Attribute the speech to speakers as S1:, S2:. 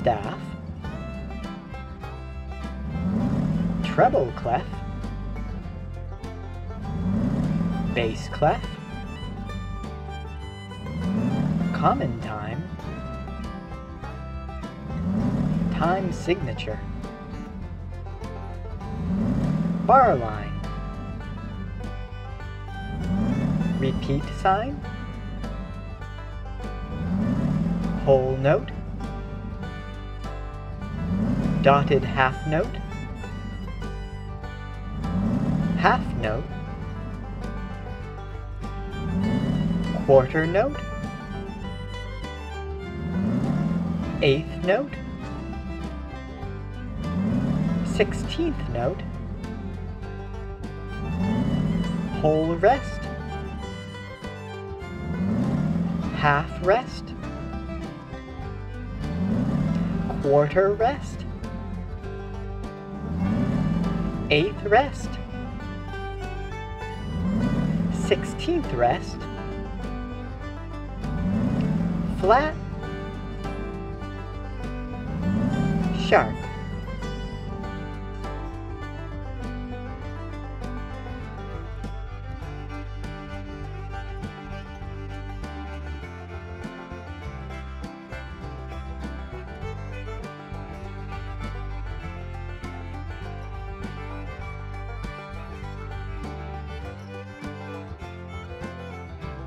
S1: staff, treble clef, bass clef, common time, time signature, bar line, repeat sign, whole note, dotted half note, half note, quarter note, eighth note, sixteenth note, whole rest, half rest, quarter rest, eighth rest, sixteenth rest, flat, sharp.